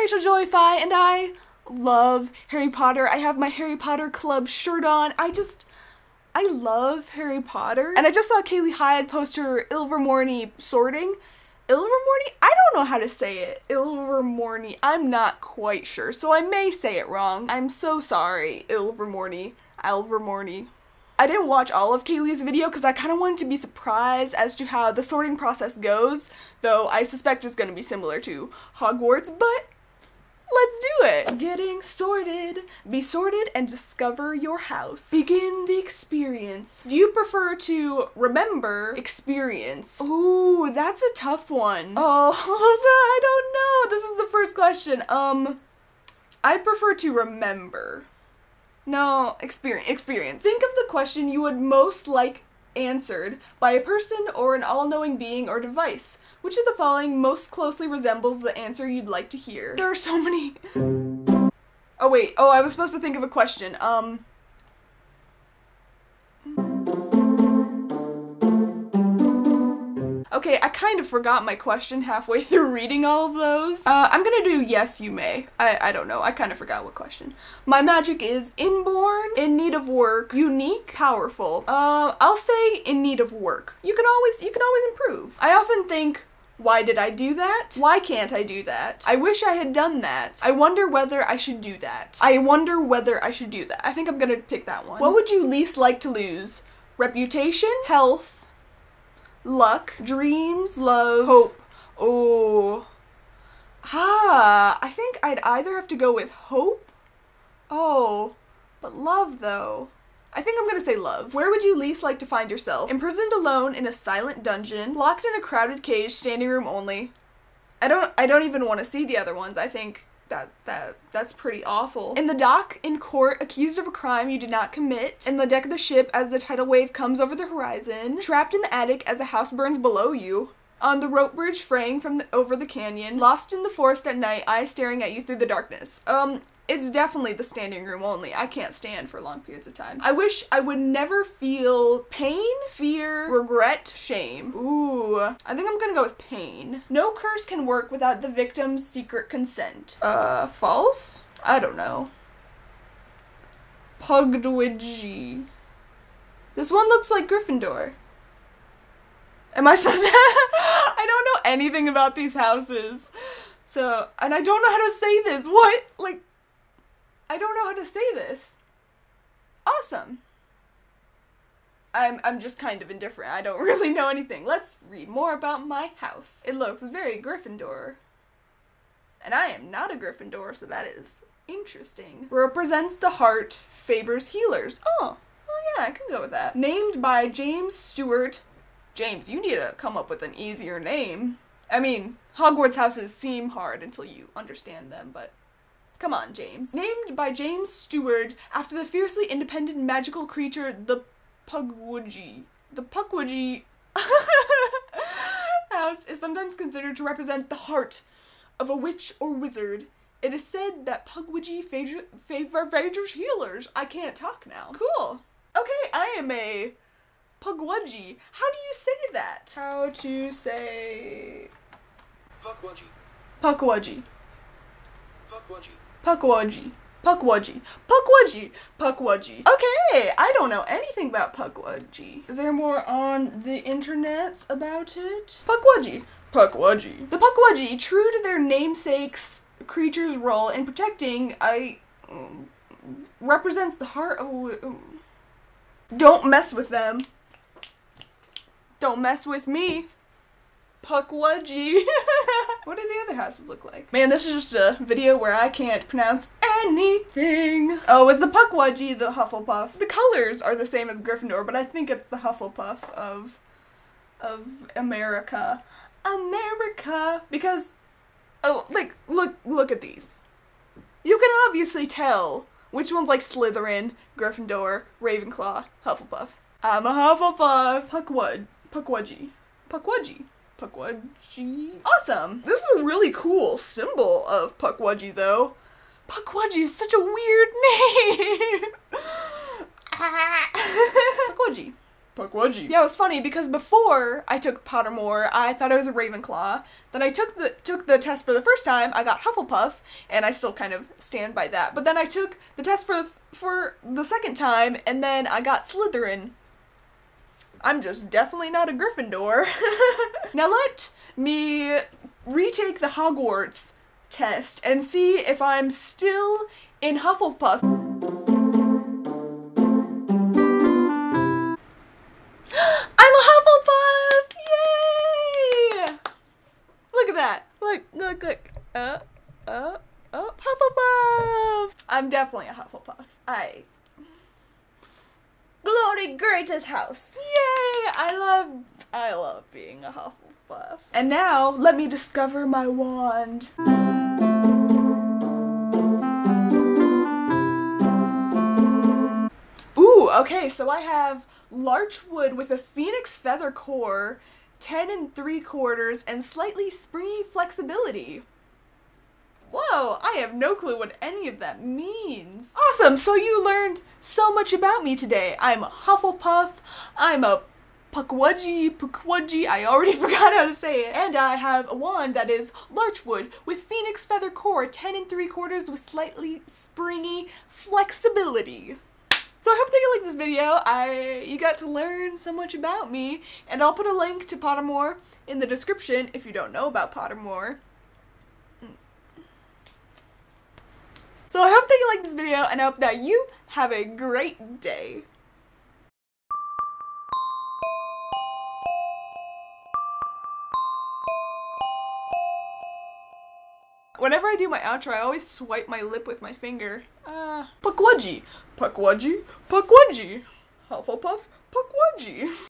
Rachel Joy Fi, and I love Harry Potter. I have my Harry Potter Club shirt on. I just, I love Harry Potter. And I just saw Kayley Hyde post her Ilvermorny sorting. Ilvermorny? I don't know how to say it. Ilvermorny. I'm not quite sure, so I may say it wrong. I'm so sorry, Ilvermorny. Alvermorny. I didn't watch all of Kayley's video because I kind of wanted to be surprised as to how the sorting process goes, though I suspect it's going to be similar to Hogwarts, but let's do it! Getting sorted. Be sorted and discover your house. Begin the experience. Do you prefer to remember experience? Ooh, that's a tough one. Oh, I don't know. This is the first question. Um, I prefer to remember. No, experience. Experience. Think of the question you would most like answered by a person or an all-knowing being or device. Which of the following most closely resembles the answer you'd like to hear? There are so many. Oh wait, oh I was supposed to think of a question. Um Okay, I kind of forgot my question halfway through reading all of those. Uh, I'm gonna do yes, you may. I, I don't know. I kind of forgot what question. My magic is inborn, in need of work, unique, powerful. Uh, I'll say in need of work. You can always, you can always improve. I often think, why did I do that? Why can't I do that? I wish I had done that. I wonder whether I should do that. I wonder whether I should do that. I think I'm gonna pick that one. What would you least like to lose? Reputation? Health? Luck, dreams, love, hope. Oh. Ah, I think I'd either have to go with hope. Oh, but love though. I think I'm gonna say love. Where would you least like to find yourself? Imprisoned alone in a silent dungeon, locked in a crowded cage, standing room only. I don't I don't even want to see the other ones. I think that that that's pretty awful. In the dock, in court, accused of a crime you did not commit. In the deck of the ship as the tidal wave comes over the horizon. Trapped in the attic as a house burns below you on the rope bridge fraying from the, over the canyon, lost in the forest at night, eyes staring at you through the darkness. Um, it's definitely the standing room only. I can't stand for long periods of time. I wish I would never feel pain, fear, regret, shame. Ooh, I think I'm gonna go with pain. No curse can work without the victim's secret consent. Uh, false? I don't know. Pugdwidgie. This one looks like Gryffindor. Am I supposed to? I don't know anything about these houses. So, and I don't know how to say this. What? Like, I don't know how to say this. Awesome. I'm, I'm just kind of indifferent. I don't really know anything. Let's read more about my house. It looks very Gryffindor. And I am not a Gryffindor, so that is interesting. Represents the heart, favors healers. Oh, oh yeah, I can go with that. Named by James Steward James, you need to come up with an easier name. I mean, Hogwarts houses seem hard until you understand them, but come on, James. Named by James Steward after the fiercely independent magical creature, the Pukwudgie. The Pukwudgie house is sometimes considered to represent the heart of a witch or wizard. It is said that favors favor, healers. I can't talk now. Cool. Okay, I am a Pugwudgie. How do you say that? How to say... Pukwudgie. Pukwudgie. Pukwudgie. Pukwudgie. Pukwudgie. Pukwudgie. Pukwudgie. Okay, I don't know anything about Pukwudgie. Is there more on the internet about it? Pukwudgie. Pukwudgie. The Pukwudgie, true to their namesake's creature's role in protecting, I... Um, represents the heart of... Um, don't mess with them. Don't mess with me. Pukwudgie. what do the other houses look like? Man, this is just a video where I can't pronounce anything. Oh, is the Pukwudgie the Hufflepuff? The colors are the same as Gryffindor, but I think it's the Hufflepuff of of America. America because oh, like look look at these. You can obviously tell which one's like Slytherin, Gryffindor, Ravenclaw, Hufflepuff. I'm a Hufflepuff. Puckwood. Pukwudgie. Pukwudgie. Pukwudgie. Awesome. This is a really cool symbol of Pukwudgie, though. Pukwudgie is such a weird name. Pukwudgie. Pukwudgie. Yeah, it was funny because before I took Pottermore, I thought I was a Ravenclaw. Then I took the took the test for the first time. I got Hufflepuff, and I still kind of stand by that. But then I took the test for the, for the second time, and then I got Slytherin. I'm just definitely not a Gryffindor. now let me retake the Hogwarts test and see if I'm still in Hufflepuff. I'm a Hufflepuff! Yay! Look at that. Look, look, look. Uh, uh, uh, Hufflepuff! I'm definitely a Hufflepuff. I. Greatest house. Yay! I love, I love being a Hufflepuff. And now, let me discover my wand. Ooh, okay, so I have Larchwood with a Phoenix Feather core, 10 and 3 quarters, and slightly springy flexibility. Whoa, I have no clue what any of that means. Awesome, so you learned so much about me today. I'm a Hufflepuff, I'm a Pukwudgie, Pukwudgie, I already forgot how to say it. And I have a wand that is Larchwood with Phoenix Feather core, 10 and 3 quarters with slightly springy flexibility. So I hope that you liked this video. I you got to learn so much about me, and I'll put a link to Pottermore in the description if you don't know about Pottermore. So I hope that you liked this video, and I hope that you have a great day. Whenever I do my outro, I always swipe my lip with my finger. Uh, Pukwudgie, Pukwudgie, Pukwudgie, Hufflepuff, Pukwudgie.